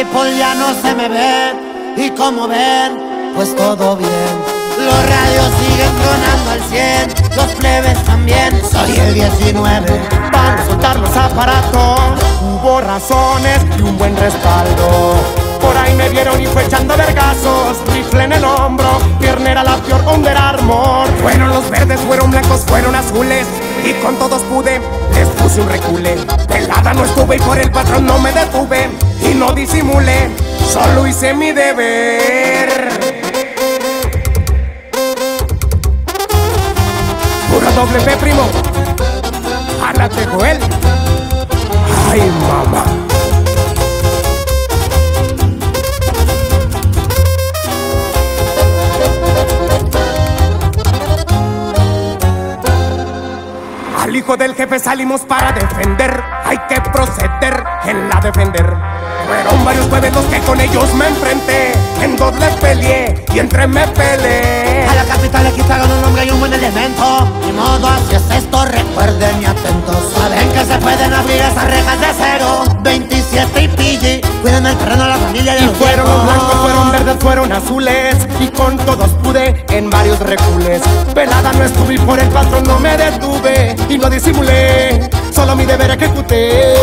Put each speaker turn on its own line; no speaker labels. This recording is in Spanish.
alcohol ya no se me ve y como ven, pues todo bien. Los radios siguen tronando al 100, los plebes también. Soy el 19.
Van a soltar los aparatos. Hubo razones y un buen respaldo. Por ahí me vieron y fue echando vergazos, rifle en el hombro, pierna era la peor Under Armour. Fueron los verdes, fueron blancos, fueron azules, y con todos pude, puse un recule. Pelada no estuve y por el patrón no me detuve, y no disimulé, solo hice mi deber. Pura doble P, primo. Jálate, Joel. Ay, del jefe salimos para defender. Hay que proceder en la defender. Fueron varios jueves los que con ellos me enfrenté. En dos les peleé y entre me peleé.
A la capital le quitaron un nombre y un buen elemento. Ni modo, así es esto, recuerden y atentos. Saben que se pueden abrir esas rejas de. 27 y pille, cuiden el terreno a la familia y,
Y
los
fueron
viejos.
blancos, fueron verdes, fueron azules Y con todos pude en varios recules Pelada no estuve y por el patrón no me detuve Y no disimulé, solo mi deber ejecuté